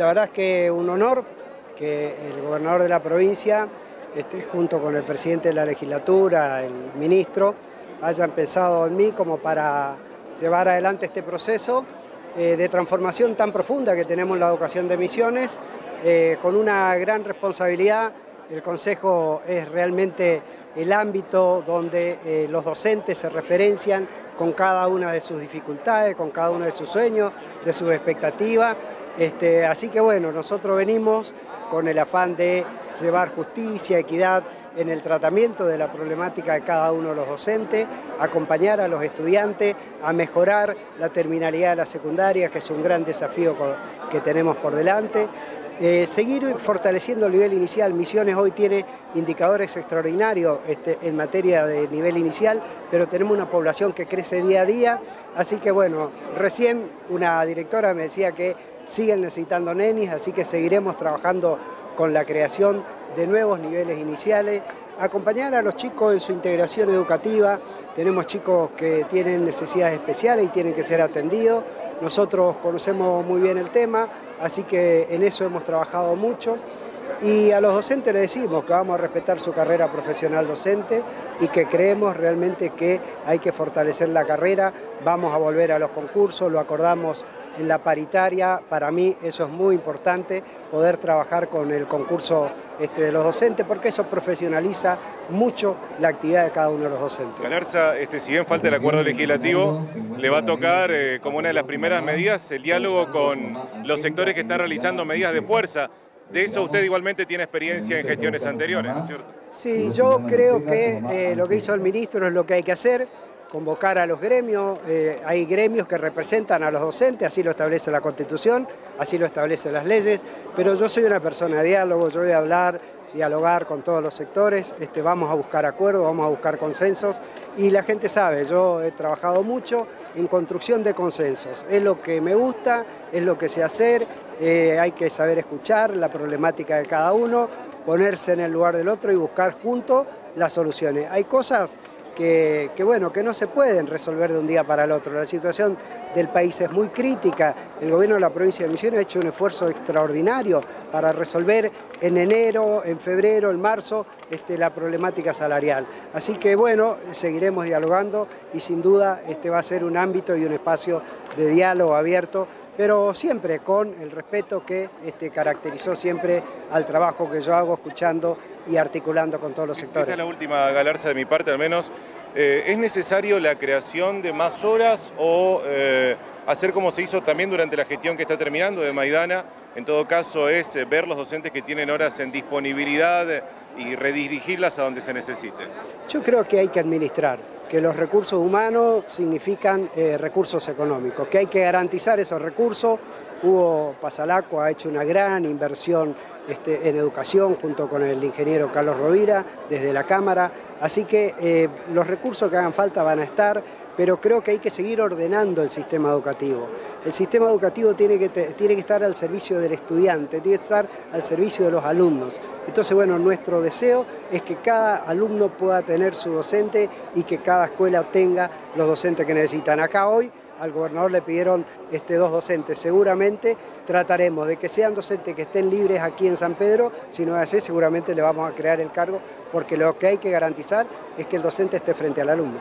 La verdad es que un honor que el gobernador de la provincia, este, junto con el presidente de la legislatura, el ministro, hayan pensado en mí como para llevar adelante este proceso eh, de transformación tan profunda que tenemos en la educación de Misiones, eh, con una gran responsabilidad. El Consejo es realmente el ámbito donde eh, los docentes se referencian con cada una de sus dificultades, con cada uno de sus sueños, de sus expectativas este, así que bueno, nosotros venimos con el afán de llevar justicia, equidad en el tratamiento de la problemática de cada uno de los docentes, acompañar a los estudiantes a mejorar la terminalidad de la secundaria, que es un gran desafío que tenemos por delante. Eh, seguir fortaleciendo el nivel inicial. Misiones hoy tiene indicadores extraordinarios este, en materia de nivel inicial, pero tenemos una población que crece día a día, así que bueno, recién una directora me decía que siguen necesitando nenis, así que seguiremos trabajando con la creación de nuevos niveles iniciales, acompañar a los chicos en su integración educativa, tenemos chicos que tienen necesidades especiales y tienen que ser atendidos, nosotros conocemos muy bien el tema, así que en eso hemos trabajado mucho. Y a los docentes les decimos que vamos a respetar su carrera profesional docente y que creemos realmente que hay que fortalecer la carrera, vamos a volver a los concursos, lo acordamos en la paritaria, para mí eso es muy importante, poder trabajar con el concurso este, de los docentes, porque eso profesionaliza mucho la actividad de cada uno de los docentes. Galarza, este, si bien falta el acuerdo legislativo, le va a tocar eh, como una de las primeras medidas el diálogo con los sectores que están realizando medidas de fuerza. De eso usted igualmente tiene experiencia en gestiones anteriores, ¿no es cierto? Sí, yo creo que eh, lo que hizo el ministro es lo que hay que hacer convocar a los gremios, eh, hay gremios que representan a los docentes, así lo establece la Constitución, así lo establecen las leyes, pero yo soy una persona de diálogo, yo voy a hablar, dialogar con todos los sectores, este, vamos a buscar acuerdos, vamos a buscar consensos y la gente sabe, yo he trabajado mucho en construcción de consensos, es lo que me gusta, es lo que sé hacer, eh, hay que saber escuchar la problemática de cada uno, ponerse en el lugar del otro y buscar juntos las soluciones. Hay cosas que, bueno, que no se pueden resolver de un día para el otro. La situación del país es muy crítica. El gobierno de la provincia de Misiones ha hecho un esfuerzo extraordinario para resolver en enero, en febrero, en marzo, este, la problemática salarial. Así que bueno, seguiremos dialogando y sin duda este va a ser un ámbito y un espacio de diálogo abierto pero siempre con el respeto que este, caracterizó siempre al trabajo que yo hago, escuchando y articulando con todos los sectores. Esta es la última galarza de mi parte, al menos. Eh, ¿Es necesario la creación de más horas o eh, hacer como se hizo también durante la gestión que está terminando de Maidana? En todo caso, es eh, ver los docentes que tienen horas en disponibilidad y redirigirlas a donde se necesite. Yo creo que hay que administrar que los recursos humanos significan eh, recursos económicos, que hay que garantizar esos recursos. Hugo Pasalaco ha hecho una gran inversión este, en educación junto con el ingeniero Carlos Rovira desde la Cámara, así que eh, los recursos que hagan falta van a estar pero creo que hay que seguir ordenando el sistema educativo. El sistema educativo tiene que, tiene que estar al servicio del estudiante, tiene que estar al servicio de los alumnos. Entonces, bueno, nuestro deseo es que cada alumno pueda tener su docente y que cada escuela tenga los docentes que necesitan. Acá hoy al gobernador le pidieron este, dos docentes. Seguramente trataremos de que sean docentes que estén libres aquí en San Pedro. Si no es así, seguramente le vamos a crear el cargo, porque lo que hay que garantizar es que el docente esté frente al alumno.